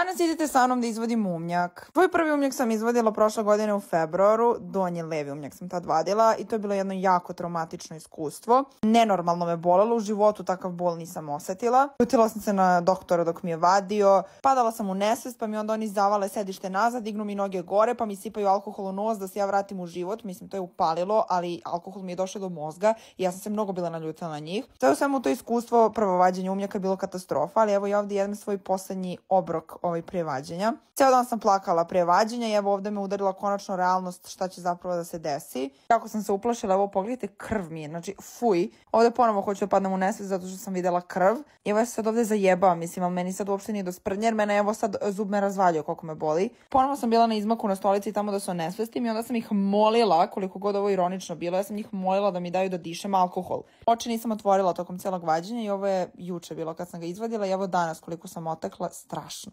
Danas idete sa mnom da izvodim umnjak. Tvoj prvi umnjak sam izvodila prošle godine u februaru, donji levi umnjak sam tad vadila i to je bilo jedno jako traumatično iskustvo. Nenormalno me bolelo u životu, takav bol nisam osetila. Jutila sam se na doktora dok mi je vadio, padala sam u nesvest pa mi onda oni zavale sedište nazad, dignu mi noge gore pa mi sipaju alkohol u nos da se ja vratim u život. Mislim, to je upalilo, ali alkohol mi je došao do mozga i ja sam se mnogo bila naljutila na njih. Sve u svemu to iskustvo, prvo vađenje umnjaka je bilo katastrofa, ali evo ja ovdje jedem svoj poslednji obrok ovaj prije vađenja. Ceo dan sam plakala prije vađenja i evo ovde me udarila konačno realnost šta će zapravo da se desi. Kako sam se uplašila, evo pogledajte, krv mi je, znači fuj. Ovde ponovo hoću da padnem u nesvest zato što sam videla krv. I evo ja se sad ovde zajebam, mislim, ali meni sad uopšte nije do sprdnje, jer mene evo sad zub me razvaljio koliko me boli. Ponovo sam bila na izmaku na stolici tamo da se onesvestim i onda sam ih molila, koliko god ovo ironično bilo, ja sam ih molila da mi daju da dišem alkohol. Oči nisam otvorila tokom celog vađenja i ovo je juče bilo kad sam ga izvadila i evo danas koliko sam otekla, strašno.